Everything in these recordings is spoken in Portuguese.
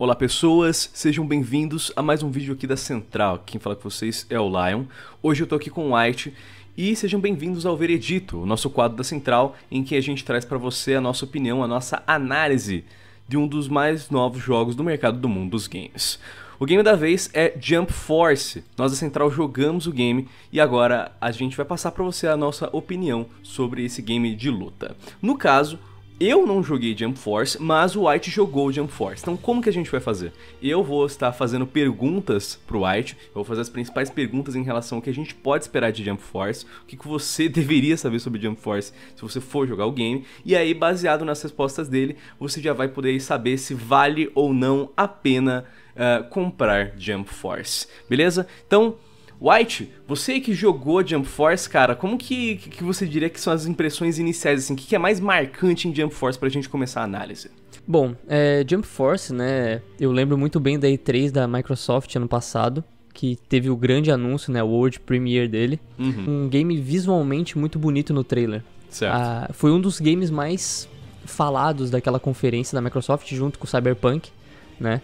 Olá pessoas, sejam bem-vindos a mais um vídeo aqui da Central. Quem fala com vocês é o Lion. Hoje eu tô aqui com o White e sejam bem-vindos ao Veredito, o nosso quadro da Central, em que a gente traz para você a nossa opinião, a nossa análise de um dos mais novos jogos do mercado do mundo dos games. O game da vez é Jump Force. Nós da Central jogamos o game e agora a gente vai passar para você a nossa opinião sobre esse game de luta. No caso, eu não joguei Jump Force, mas o White jogou Jump Force. Então, como que a gente vai fazer? Eu vou estar fazendo perguntas pro White, eu vou fazer as principais perguntas em relação ao que a gente pode esperar de Jump Force, o que, que você deveria saber sobre Jump Force se você for jogar o game, e aí, baseado nas respostas dele, você já vai poder saber se vale ou não a pena uh, comprar Jump Force, beleza? Então, White, você que jogou Jump Force, cara, como que, que você diria que são as impressões iniciais, assim? O que é mais marcante em Jump Force pra gente começar a análise? Bom, é, Jump Force, né, eu lembro muito bem da E3 da Microsoft ano passado, que teve o grande anúncio, né, o World Premiere dele. Uhum. Um game visualmente muito bonito no trailer. Certo. Ah, foi um dos games mais falados daquela conferência da Microsoft, junto com o Cyberpunk, né?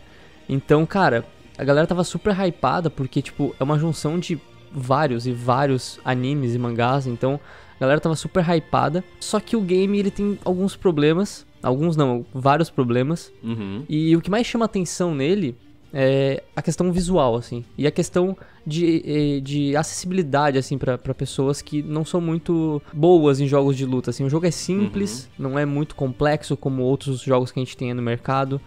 Então, cara, a galera tava super hypada porque, tipo, é uma junção de vários e vários animes e mangás, então a galera tava super hypada. Só que o game ele tem alguns problemas, alguns não, vários problemas. Uhum. E o que mais chama atenção nele é a questão visual, assim, e a questão de, de acessibilidade, assim, para pessoas que não são muito boas em jogos de luta, assim. O jogo é simples, uhum. não é muito complexo como outros jogos que a gente tem no mercado.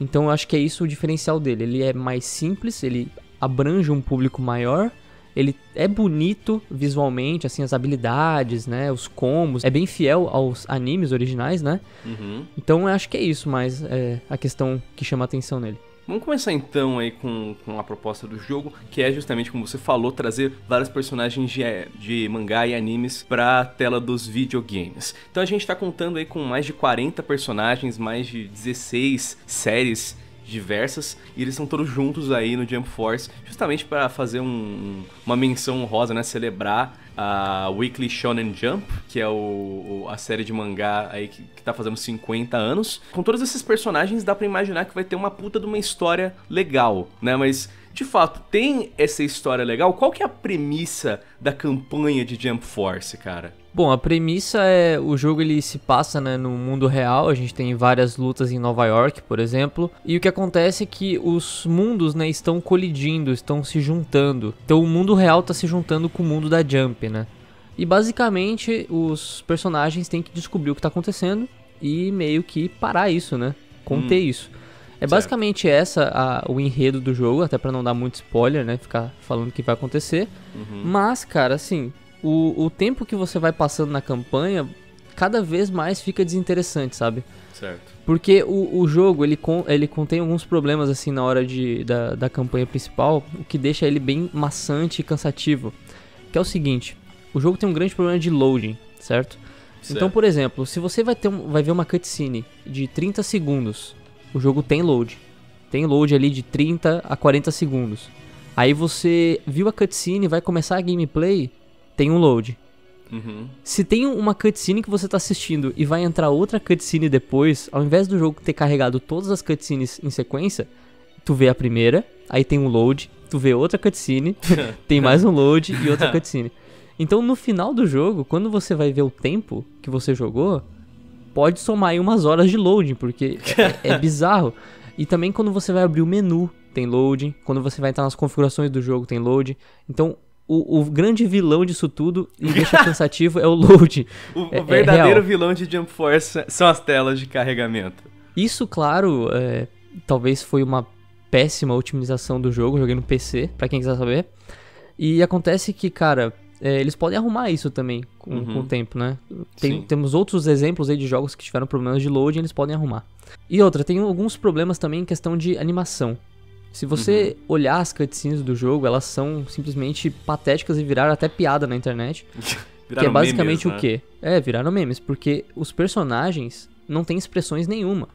Então eu acho que é isso o diferencial dele. Ele é mais simples, ele abrange um público maior, ele é bonito visualmente, assim, as habilidades, né, os combos, é bem fiel aos animes originais, né? Uhum. Então eu acho que é isso mais é, a questão que chama atenção nele. Vamos começar então aí com, com a proposta do jogo, que é justamente, como você falou, trazer vários personagens de, de mangá e animes para a tela dos videogames. Então a gente está contando aí com mais de 40 personagens, mais de 16 séries diversas e eles estão todos juntos aí no Jump Force, justamente para fazer um, uma menção honrosa, né, celebrar a Weekly Shonen Jump, que é o, a série de mangá aí que, que tá fazendo 50 anos. Com todos esses personagens dá para imaginar que vai ter uma puta de uma história legal, né? Mas de fato, tem essa história legal? Qual que é a premissa da campanha de Jump Force, cara? Bom, a premissa é o jogo ele se passa né, no mundo real. A gente tem várias lutas em Nova York, por exemplo. E o que acontece é que os mundos né, estão colidindo, estão se juntando. Então o mundo real está se juntando com o mundo da Jump, né? E basicamente os personagens têm que descobrir o que está acontecendo e meio que parar isso, né? Conter hum. isso. É certo. basicamente essa a, o enredo do jogo, até para não dar muito spoiler, né? Ficar falando o que vai acontecer. Uhum. Mas, cara, assim, o, o tempo que você vai passando na campanha, cada vez mais fica desinteressante, sabe? Certo. Porque o, o jogo, ele, con, ele contém alguns problemas, assim, na hora de, da, da campanha principal, o que deixa ele bem maçante e cansativo. Que é o seguinte, o jogo tem um grande problema de loading, certo? certo. Então, por exemplo, se você vai, ter um, vai ver uma cutscene de 30 segundos, o jogo tem load. Tem load ali de 30 a 40 segundos. Aí você viu a cutscene, vai começar a gameplay, tem um load. Uhum. Se tem uma cutscene que você tá assistindo e vai entrar outra cutscene depois, ao invés do jogo ter carregado todas as cutscenes em sequência, tu vê a primeira, aí tem um load, tu vê outra cutscene, tem mais um load e outra cutscene. Então no final do jogo, quando você vai ver o tempo que você jogou, pode somar aí umas horas de loading, porque é, é bizarro. E também quando você vai abrir o menu, tem loading. Quando você vai entrar nas configurações do jogo, tem loading. Então, o, o, grande vilão disso tudo e deixa cansativo é o load. O, é, o verdadeiro é vilão de Jump Force são as telas de carregamento. Isso, claro, é, talvez foi uma péssima otimização do jogo. Joguei no PC, para quem quiser saber. E acontece que, cara, é, eles podem arrumar isso também com, uhum. com o tempo, né? Tem, temos outros exemplos aí de jogos que tiveram problemas de loading, eles podem arrumar. E outra, tem alguns problemas também em questão de animação. Se você uhum. olhar as cutscenes do jogo, elas são simplesmente patéticas e viraram até piada na internet. que é basicamente memes, o né? quê? É, viraram memes, porque os personagens não têm expressões nenhuma.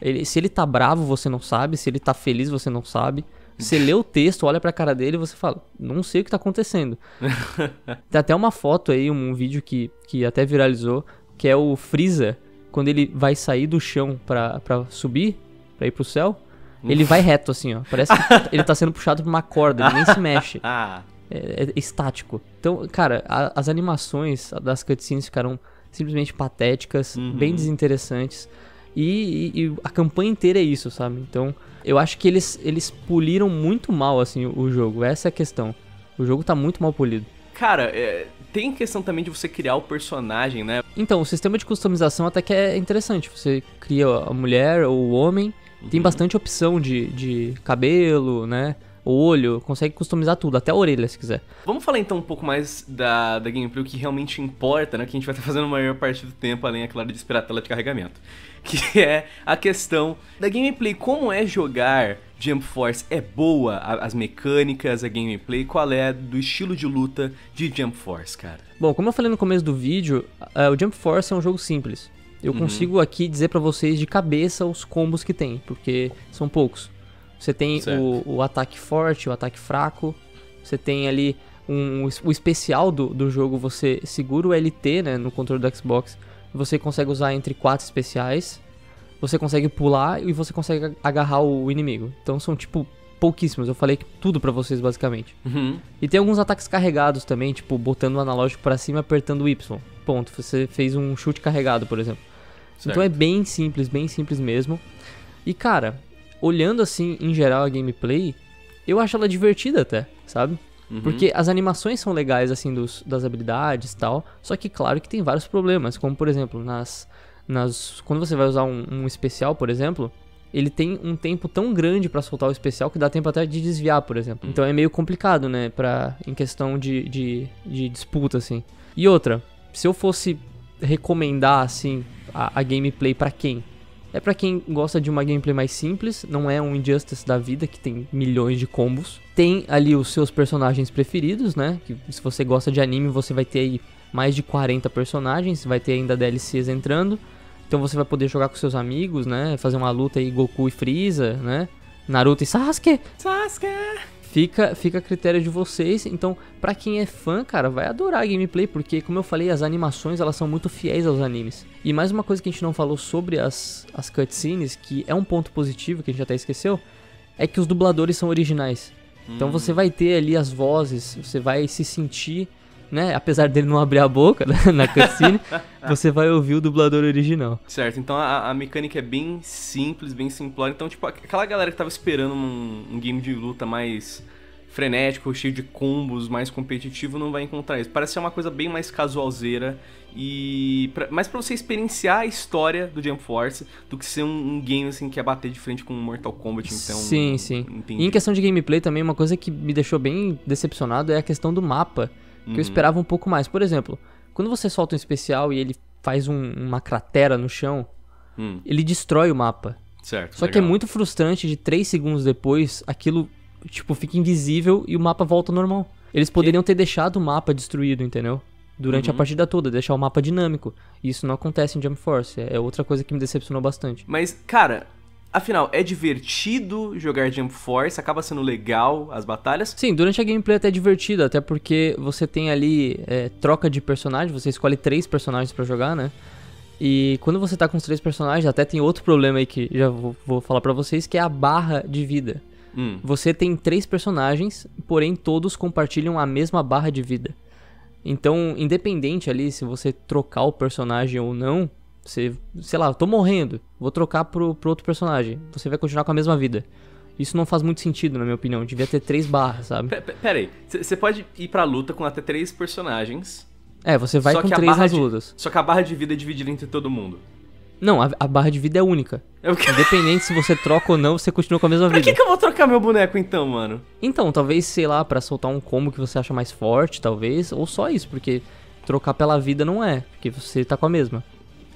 Ele, se ele tá bravo, você não sabe, se ele tá feliz, você não sabe. Você lê o texto, olha pra cara dele e você fala, não sei o que tá acontecendo. Tem até uma foto aí, um vídeo que, que até viralizou, que é o Freeza, quando ele vai sair do chão pra, pra subir, pra ir pro céu Ele vai reto, assim, ó. Parece que ele tá sendo puxado por uma corda, ele nem se mexe. Ah, É, é estático. Então, cara, a- as animações das cutscenes ficaram simplesmente patéticas, Uhum. bem desinteressantes. E, e- e a campanha inteira é isso, sabe? Então, eu acho que eles, eles poliram muito mal, assim, o, o jogo. Essa é a questão. O jogo tá muito mal polido. cara, é, tem questão também de você criar o personagem, né? Então, o sistema de customização até que é interessante. Você cria a mulher ou o homem, tem bastante opção de, de cabelo, né? Olho, consegue customizar tudo, até a orelha se quiser. Vamos falar então um pouco mais da, da gameplay, o que realmente importa, né? Que a gente vai estar fazendo a maior parte do tempo, além, é claro, de esperar a tela de carregamento. Que é a questão da gameplay. Como é jogar Jump Force? É boa as mecânicas, a gameplay? Qual é do estilo de luta de Jump Force, cara? Bom, como eu falei no começo do vídeo, ah, o Jump Force é um jogo simples. Eu consigo aqui dizer pra vocês de cabeça os combos que tem, porque são poucos. Você tem o, o ataque forte, o ataque fraco. Você tem ali um, o especial do, do jogo, você segura o LT né, no controle do Xbox. Você consegue usar entre quatro especiais. Você consegue pular e você consegue agarrar o inimigo. Então são tipo pouquíssimos. Eu falei tudo pra vocês basicamente. Uhum. E tem alguns ataques carregados também, tipo botando o analógico pra cima apertando o Y. Ponto. Você fez um chute carregado, por exemplo. Certo. Então é bem simples, bem simples mesmo. E cara, olhando assim em geral a gameplay, eu acho ela divertida até, sabe? Uhum. Porque as animações são legais assim dos, das habilidades e tal. Só que claro que tem vários problemas, como por exemplo, nas nas quando você vai usar um, um especial, por exemplo, ele tem um tempo tão grande pra soltar o especial que dá tempo até de desviar, por exemplo. Então é meio complicado, né, para em questão de, de, de disputa assim. E outra, se eu fosse recomendar assim a, a gameplay pra quem? É pra quem gosta de uma gameplay mais simples, não é um Injustice da vida que tem milhões de combos. Tem ali os seus personagens preferidos, né? Que se você gosta de anime, você vai ter aí mais de 40 personagens, vai ter ainda DLCs entrando. Então você vai poder jogar com seus amigos, né? Fazer uma luta aí Goku e Freeza, né? Naruto e Sasuke. Sasuke! Fica, fica a critério de vocês. Então, pra quem é fã, cara, vai adorar a gameplay, porque, como eu falei, as animações elas são muito fiéis aos animes. E mais uma coisa que a gente não falou sobre as, as cutscenes, que é um ponto positivo que a gente até esqueceu, é que os dubladores são originais. Então você vai ter ali as vozes, você vai se sentir, né? Apesar dele não abrir a boca né, na cutscene, você vai ouvir o dublador original. Certo, então a, a mecânica é bem simples, bem simplória. Então, tipo, aquela galera que tava esperando um, um game de luta mais frenético, cheio de combos, mais competitivo, não vai encontrar isso. Parece ser uma coisa bem mais casualzeira e... Pra, mais pra você experienciar a história do Jump Force do que ser um, um game, assim, que é bater de frente com Mortal Kombat, então... sim, sim. Entendi. E em questão de gameplay também, uma coisa que me deixou bem decepcionado é a questão do mapa, que Uhum. eu esperava um pouco mais. Por exemplo, quando você solta um especial e ele faz um- uma cratera no chão, Hum, ele destrói o mapa. certo, Só que é legal. muito frustrante de 3 segundos depois, aquilo, tipo, fica invisível e o mapa volta ao normal. Eles poderiam ter deixado o mapa destruído, entendeu? Durante Uhum. a partida toda, deixar o mapa dinâmico. E isso não acontece em Jump Force. É outra coisa que me decepcionou bastante. Mas, cara, afinal, é divertido jogar Jump Force? Acaba sendo legal as batalhas? Sim, durante a gameplay é até divertido, até porque você tem ali é, troca de personagem, você escolhe três personagens pra jogar, né? E quando você tá com os três personagens, até tem outro problema aí que já vou, vou falar pra vocês, que é a barra de vida. Hum, Você tem três personagens, porém todos compartilham a mesma barra de vida. Então, independente ali se você trocar o personagem ou não, você, sei lá, eu tô morrendo, vou trocar pro, pro outro personagem, você vai continuar com a mesma vida. Isso não faz muito sentido, na minha opinião. Devia ter três barras, sabe? Pe- Pera aí, você pode ir pra luta com até três personagens, É, você vai com três nas de- lutas. só que a barra de vida é dividida entre todo mundo. Não, a, a barra de vida é única. Eu... Pra Independente se você troca ou não, você continua com a mesma vida. que, que eu vou trocar meu boneco então, mano? Então, talvez, sei lá, pra soltar um combo que você acha mais forte, talvez, ou só isso, porque trocar pela vida não é, porque você tá com a mesma.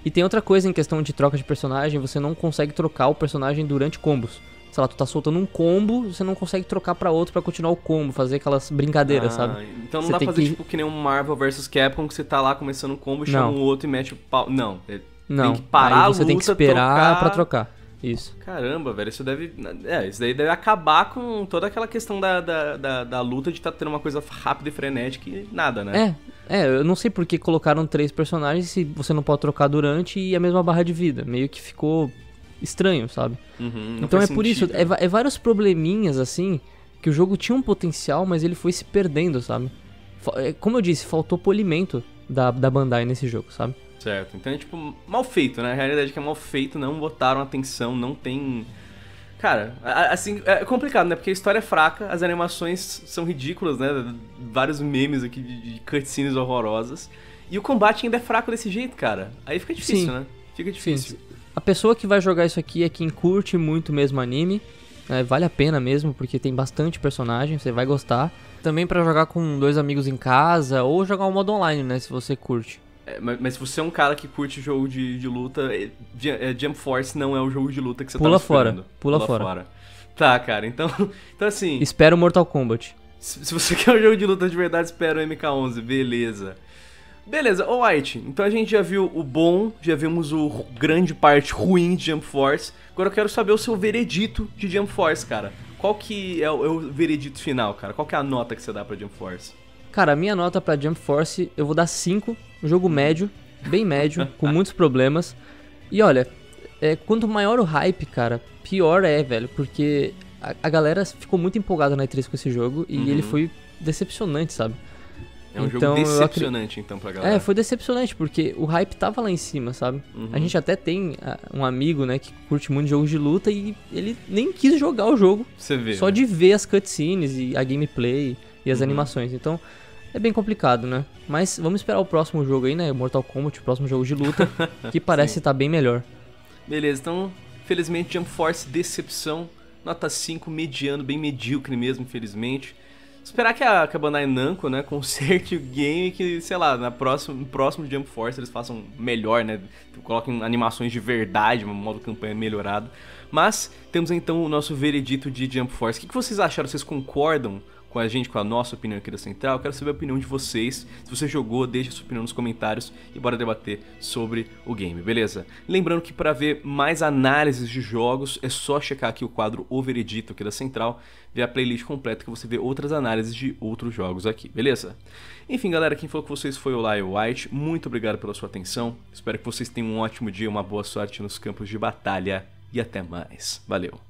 E tem outra coisa em questão de troca de personagem, você não consegue trocar o personagem durante combos. Sei lá, tu tá soltando um combo, você não consegue trocar pra outro pra continuar o combo, fazer aquelas brincadeiras, Ah, sabe? Então não Você dá pra fazer que- tipo que nem um Marvel vs Capcom que você tá lá começando um combo, chama o outro e mete o pau. Não, é- Não, tem que parar aí você a tem que luta, esperar trocar... pra trocar. Isso. Caramba, velho, isso deve. É, isso daí deve acabar com toda aquela questão da, da, da, da luta de estar tá tendo uma coisa rápida e frenética e nada, né? É, é, eu não sei por que colocaram três personagens se você não pode trocar durante e a mesma barra de vida. Meio que ficou estranho, sabe? Uhum, então é por isso, é, é, vários probleminhas assim que o jogo tinha um potencial, mas ele foi se perdendo, sabe? É, como eu disse, faltou polimento da, da Bandai nesse jogo, sabe? Certo. Então é tipo mal feito, né? A realidade é que é mal feito, não botaram atenção, não tem. Cara, assim, é complicado, né? Porque a história é fraca, as animações são ridículas, né? Vários memes aqui de cutscenes horrorosas. E o combate ainda é fraco desse jeito, cara. Aí fica difícil, Sim. né? Fica difícil. Sim. A pessoa que vai jogar isso aqui é quem curte muito mesmo anime. É, vale a pena mesmo, porque tem bastante personagem, você vai gostar. Também para jogar com dois amigos em casa, ou jogar um modo online, né? Se você curte. É, mas, mas, se você é um cara que curte jogo de, de luta, é, é, Jump Force não é o jogo de luta que você pula tá fora, pula, pula fora. fora. Tá, cara, então, então assim... Espera o Mortal Kombat. Se, se você quer um jogo de luta de verdade, espera o MK11, beleza. Beleza, White, então a gente já viu o bom, já vimos o grande parte ruim de Jump Force. Agora eu quero saber o seu veredito de Jump Force, cara. Qual que é o, é o veredito final, cara? Qual que é a nota que você dá pra Jump Force? Cara, a minha nota pra Jump Force, eu vou dar 5. Jogo médio, bem médio, com muitos problemas. E olha, é, quanto maior o hype, cara, pior é, velho. Porque a, a galera ficou muito empolgada na E3 com esse jogo e uhum. ele foi decepcionante, sabe? É um então, jogo decepcionante, então, pra galera. É, foi decepcionante, porque o hype tava lá em cima, sabe? Uhum. A gente até tem ah, um amigo, né, que curte muito jogos de luta e ele nem quis jogar o jogo. Você vê. Só né? de ver as cutscenes e a gameplay e as uhum. animações. Então, é bem complicado, né? Mas vamos esperar o próximo jogo aí, né? Mortal Kombat, o próximo jogo de luta, que parece estar tá bem melhor. Beleza, então, felizmente Jump Force decepção, nota 5, mediano, bem medíocre mesmo, infelizmente. Esperar que a, que a Bandai Namco, né, conserte o game que, sei lá, na próxima, no próximo Jump Force eles façam melhor, né? Coloquem animações de verdade, um modo campanha melhorado. Mas temos então o nosso veredito de Jump Force. O que, que vocês acharam? Vocês concordam com a gente, com a nossa opinião aqui da Central. Quero saber a opinião de vocês. Se você jogou, deixe a sua opinião nos comentários e bora debater sobre o game, beleza? Lembrando que para ver mais análises de jogos é só checar aqui o quadro O Veredito aqui da Central, ver a playlist completa que você vê outras análises de outros jogos aqui, beleza? Enfim, galera, quem falou com vocês foi o Lyle White. Muito obrigado pela sua atenção. Espero que vocês tenham um ótimo dia, uma boa sorte nos campos de batalha e até mais. Valeu!